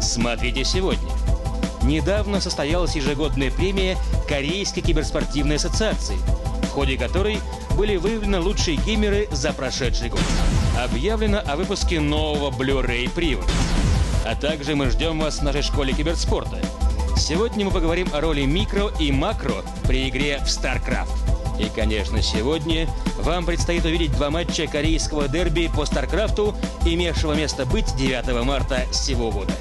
Смотрите сегодня. Недавно состоялась ежегодная премия Корейской киберспортивной ассоциации, в ходе которой были выявлены лучшие геймеры за прошедший год. Объявлено о выпуске нового Blu-ray привода. А также мы ждем вас в нашей школе киберспорта. Сегодня мы поговорим о роли микро и макро при игре в StarCraft. И, конечно, сегодня вам предстоит увидеть два матча корейского дерби по Старкрафту, имевшего место быть 9 марта сего года.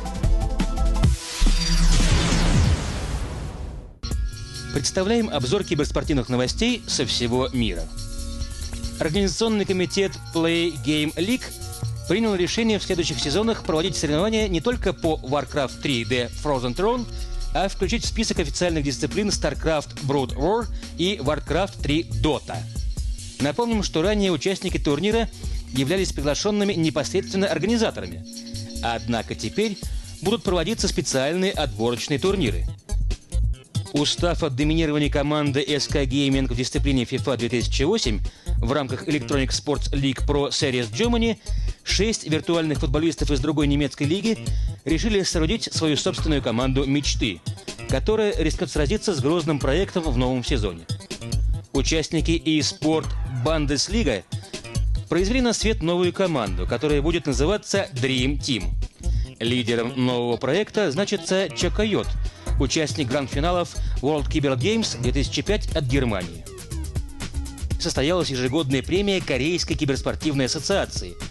Представляем обзор киберспортивных новостей со всего мира. Организационный комитет Play Game League принял решение в следующих сезонах проводить соревнования не только по Warcraft 3 The Frozen Throne, а включить в список официальных дисциплин StarCraft Brood War и Warcraft 3 Dota. Напомним, что ранее участники турнира являлись приглашенными непосредственно организаторами. Однако теперь будут проводиться специальные отборочные турниры. Устав от доминирования команды SK Gaming в дисциплине FIFA 2008 в рамках Electronic Sports League Pro Series Germany шесть виртуальных футболистов из другой немецкой лиги решили соорудить свою собственную команду мечты, которая рискнет сразиться с грозным проектом в новом сезоне. Участники e-sport Bundesliga произвели на свет новую команду, которая будет называться Dream Team. Лидером нового проекта значится Чакайот, участник гранд-финалов World Cyber Games 2005 от Германии. Состоялась ежегодная премия Корейской киберспортивной ассоциации –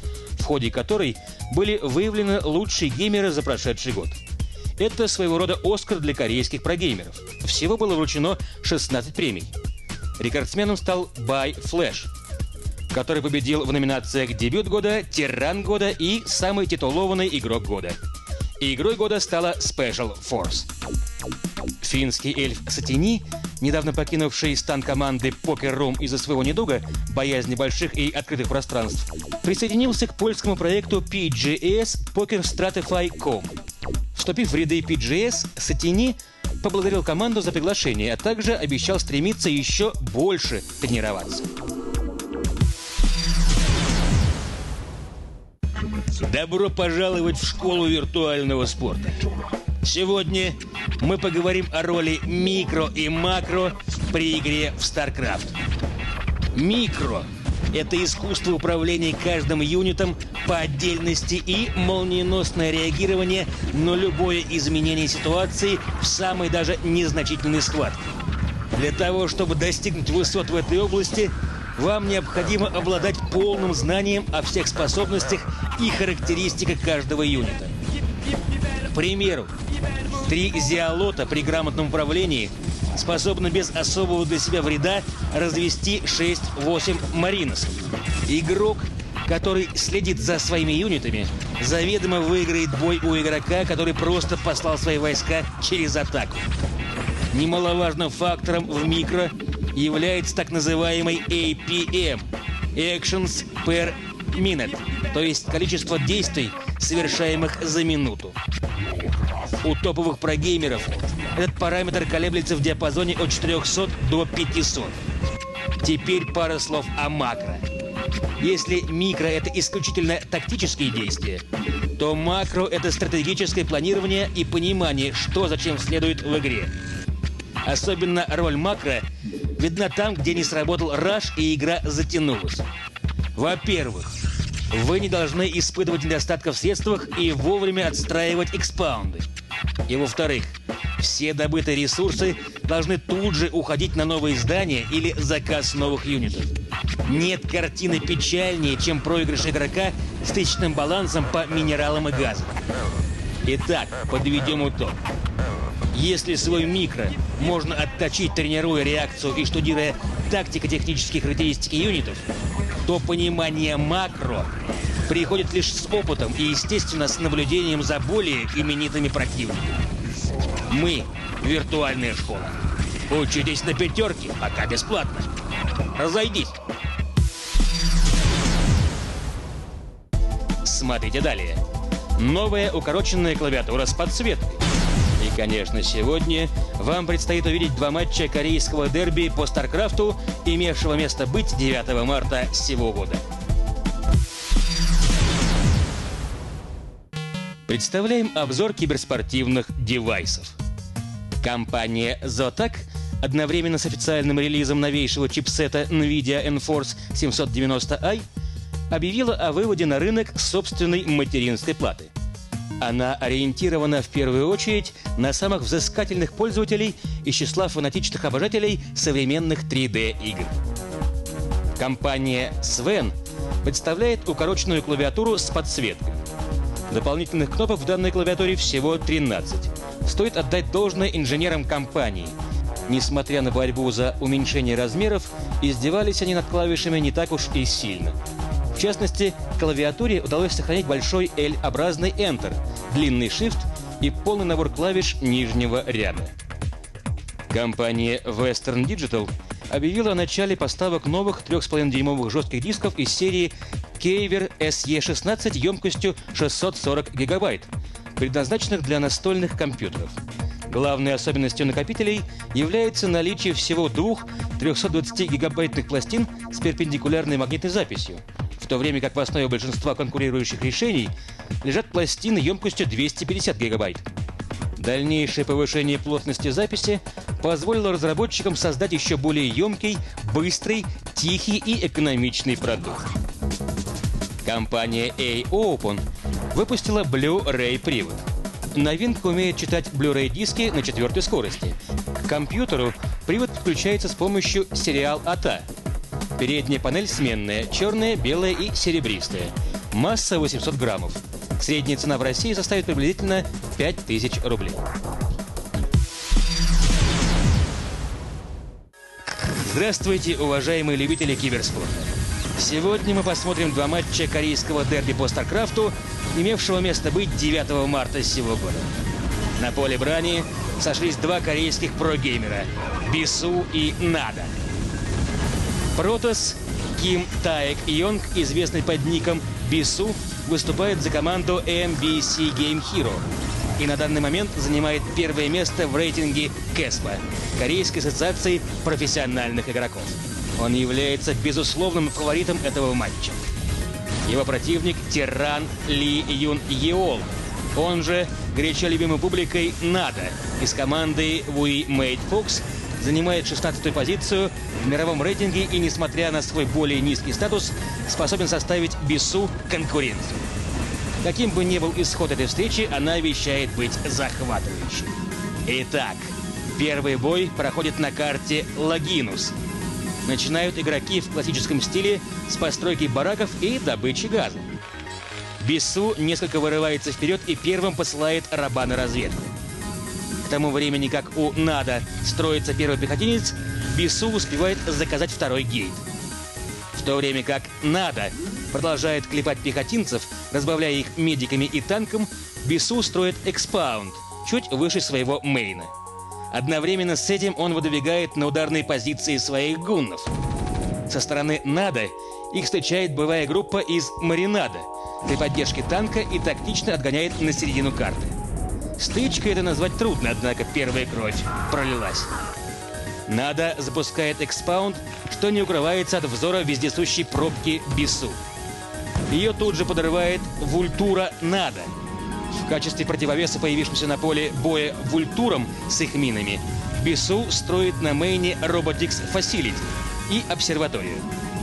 ходе которой были выявлены лучшие геймеры за прошедший год. Это своего рода Оскар для корейских прогеймеров. Всего было вручено 16 премий. Рекордсменом стал Бай Флэш, который победил в номинациях «Дебют года», «Тиран года» и «Самый титулованный игрок года». Игрой года стала Special Force. Финский эльф Сатини, недавно покинувший стан команды Poker Room из-за своего недуга, боязни больших и открытых пространств, присоединился к польскому проекту PGS Poker Stratify.com. Вступив в ряды PGS, Сатини поблагодарил команду за приглашение, а также обещал стремиться еще больше тренироваться. Добро пожаловать в школу виртуального спорта. Сегодня мы поговорим о роли микро и макро при игре в StarCraft. Микро – это искусство управления каждым юнитом по отдельности и молниеносное реагирование на любое изменение ситуации в самой даже незначительной схватке. Для того, чтобы достигнуть высот в этой области, вам необходимо обладать полным знанием о всех способностях и характеристиках каждого юнита. К примеру, Три зиолота при грамотном управлении способны без особого для себя вреда развести 6-8 мариносов. Игрок, который следит за своими юнитами, заведомо выиграет бой у игрока, который просто послал свои войска через атаку. Немаловажным фактором в микро является так называемый APM – Actions per Minute, то есть количество действий, совершаемых за минуту. У топовых прогеймеров этот параметр колеблется в диапазоне от 400 до 500. Теперь пара слов о макро. Если микро — это исключительно тактические действия, то макро — это стратегическое планирование и понимание, что зачем следует в игре. Особенно роль макро видна там, где не сработал раш и игра затянулась. Во-первых, вы не должны испытывать недостатков в средствах и вовремя отстраивать экспаунды. И во-вторых, все добытые ресурсы должны тут же уходить на новые здания или заказ новых юнитов. Нет картины печальнее, чем проигрыш игрока с тысячным балансом по минералам и газам. Итак, подведем итог. Если свой микро можно отточить, тренируя реакцию и штудируя тактико-технические характеристики юнитов, то понимание макро приходит лишь с опытом и, естественно, с наблюдением за более именитыми противниками. Мы — виртуальная школа. Учитесь на пятерке, пока бесплатно. Разойдись. Смотрите далее. Новая укороченная клавиатура с подсветкой. Конечно, сегодня вам предстоит увидеть два матча корейского дерби по Старкрафту, имевшего место быть 9 марта сего года. представляем обзор киберспортивных девайсов. Компания Zotac одновременно с официальным релизом новейшего чипсета NVIDIA Enforce 790i объявила о выводе на рынок собственной материнской платы. Она ориентирована в первую очередь на самых взыскательных пользователей из числа фанатичных обожателей современных 3D-игр. Компания Sven представляет укороченную клавиатуру с подсветкой. Дополнительных кнопок в данной клавиатуре всего 13. Стоит отдать должное инженерам компании. Несмотря на борьбу за уменьшение размеров, издевались они над клавишами не так уж и сильно. В частности, клавиатуре удалось сохранить большой L-образный Enter, длинный Shift и полный набор клавиш нижнего ряда. Компания Western Digital объявила о начале поставок новых 3,5-дюймовых жестких дисков из серии Caver SE16 емкостью 640 гигабайт, предназначенных для настольных компьютеров. Главной особенностью накопителей является наличие всего двух 320-гигабайтных пластин с перпендикулярной магнитной записью, в то время как в основе большинства конкурирующих решений лежат пластины емкостью 250 гигабайт. Дальнейшее повышение плотности записи позволило разработчикам создать еще более емкий, быстрый, тихий и экономичный продукт. Компания A-Open выпустила Blu-ray привод. Новинка умеет читать Blu-ray диски на четвертой скорости. К компьютеру привод подключается с помощью сериал АТА. Передняя панель сменная, черная, белая и серебристая. Масса 800 граммов. Средняя цена в России составит приблизительно 5000 рублей. Здравствуйте, уважаемые любители киберспорта. Сегодня мы посмотрим два матча корейского дерби по Старкрафту, имевшего место быть 9 марта сего года. На поле брани сошлись два корейских прогеймера – Бису и Нада. Протос Ким Таек Йонг, известный под ником Бису, выступает за команду MBC Game Hero и на данный момент занимает первое место в рейтинге КЭСПа – Корейской ассоциации профессиональных игроков. Он является безусловным фаворитом этого матча. Его противник – тиран Ли Юн Еол, он же горячо любимой публикой Нада из команды We Made Fox – занимает 16-ю позицию в мировом рейтинге и, несмотря на свой более низкий статус, способен составить Бису конкуренцию. Каким бы ни был исход этой встречи, она обещает быть захватывающей. Итак, первый бой проходит на карте Лагинус. Начинают игроки в классическом стиле с постройки бараков и добычи газа. Бису несколько вырывается вперед и первым посылает раба на разведку. К тому времени, как у Нада строится первый пехотинец, Бису успевает заказать второй гейт. В то время как Нада продолжает клепать пехотинцев, разбавляя их медиками и танком, Бису строит экспаунд, чуть выше своего мейна. Одновременно с этим он выдвигает на ударные позиции своих гуннов. Со стороны Нада их встречает боевая группа из Маринада при поддержке танка и тактично отгоняет на середину карты. Стычка это назвать трудно, однако первая кровь пролилась. Нада запускает экспаунд, что не укрывается от взора вездесущей пробки Бису. Ее тут же подрывает Вультура Нада. В качестве противовеса появившимся на поле боя Вультурам с их минами, Бису строит на мейне Robotics Facility и обсерваторию.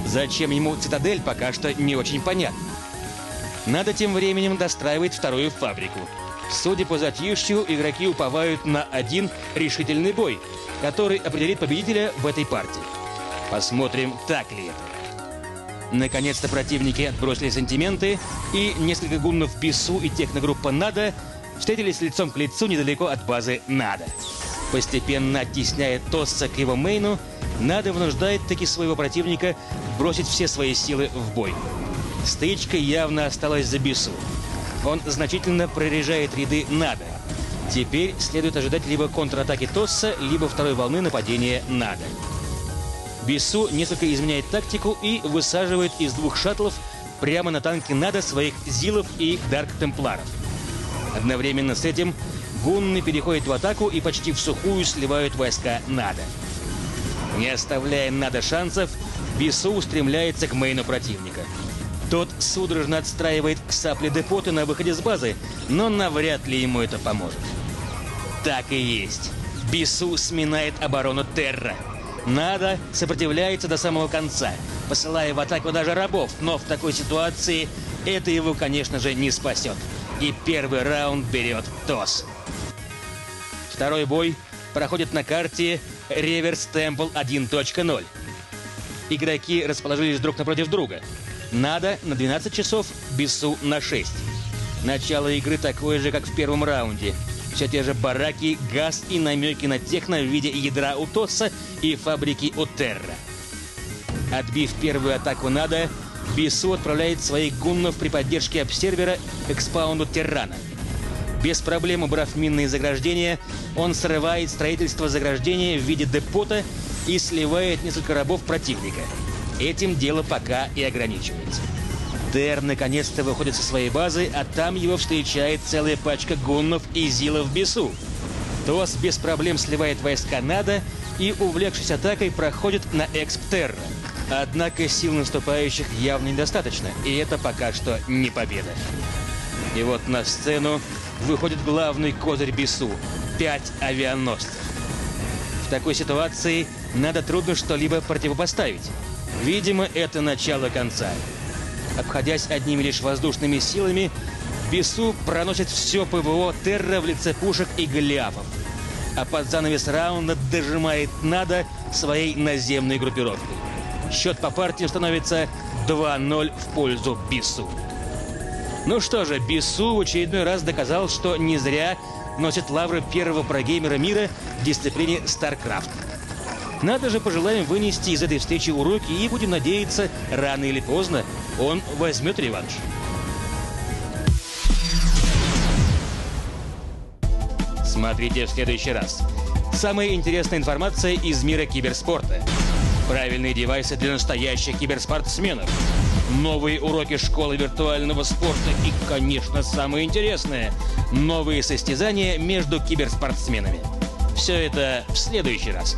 Зачем ему цитадель, пока что не очень понятно. Надо тем временем достраивает вторую фабрику – Судя по затишью, игроки уповают на один решительный бой, который определит победителя в этой партии. Посмотрим, так ли это. Наконец-то противники отбросили сантименты, и несколько гуннов Бису и техногруппа Нада встретились лицом к лицу недалеко от базы Нада. Постепенно оттесняя Тосса к его мейну, Нада вынуждает таки своего противника бросить все свои силы в бой. Стычка явно осталась за Бису. Он значительно прорежает ряды Нада. Теперь следует ожидать либо контратаки Тосса, либо второй волны нападения Нада. Бису несколько изменяет тактику и высаживает из двух шаттлов прямо на танки Нада своих Зилов и Дарк Темпларов. Одновременно с этим гунны переходят в атаку и почти в сухую сливают войска Нада. Не оставляя Нада шансов, Бису устремляется к мейну противника. Тот судорожно отстраивает сапли депоты на выходе с базы, но навряд ли ему это поможет. Так и есть. Бису сминает оборону Терра. Надо сопротивляется до самого конца, посылая в атаку даже рабов, но в такой ситуации это его, конечно же, не спасет. И первый раунд берет ТОС. Второй бой проходит на карте Реверс Темпл 1.0. Игроки расположились друг напротив друга. Надо на 12 часов, Бису на 6. Начало игры такое же, как в первом раунде. Все те же бараки, газ и намеки на техно в виде ядра у и фабрики у Терра. Отбив первую атаку Надо, Бису отправляет своих гуннов при поддержке обсервера к экспаунду Террана. Без проблем убрав минные заграждения, он срывает строительство заграждения в виде депота и сливает несколько рабов противника. Этим дело пока и ограничивается. Тер наконец-то выходит со своей базы, а там его встречает целая пачка гуннов и зилов Бесу. Тос без проблем сливает войска Нада и, увлекшись атакой, проходит на Эксп Терра. Однако сил наступающих явно недостаточно, и это пока что не победа. И вот на сцену выходит главный козырь Бесу – пять авианосцев. В такой ситуации надо трудно что-либо противопоставить. Видимо, это начало конца. Обходясь одними лишь воздушными силами, Бесу проносит все ПВО Терра в лице пушек и гляпов. А под занавес раунда дожимает Надо своей наземной группировкой. Счет по партии становится 2-0 в пользу Бису. Ну что же, Бису в очередной раз доказал, что не зря носит лавры первого прогеймера мира в дисциплине StarCraft. Надо же пожелаем вынести из этой встречи уроки и будем надеяться, рано или поздно он возьмет реванш. Смотрите в следующий раз. Самая интересная информация из мира киберспорта. Правильные девайсы для настоящих киберспортсменов. Новые уроки школы виртуального спорта и, конечно, самое интересное – новые состязания между киберспортсменами. Все это в следующий раз.